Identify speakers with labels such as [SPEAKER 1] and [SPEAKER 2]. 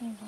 [SPEAKER 1] 那个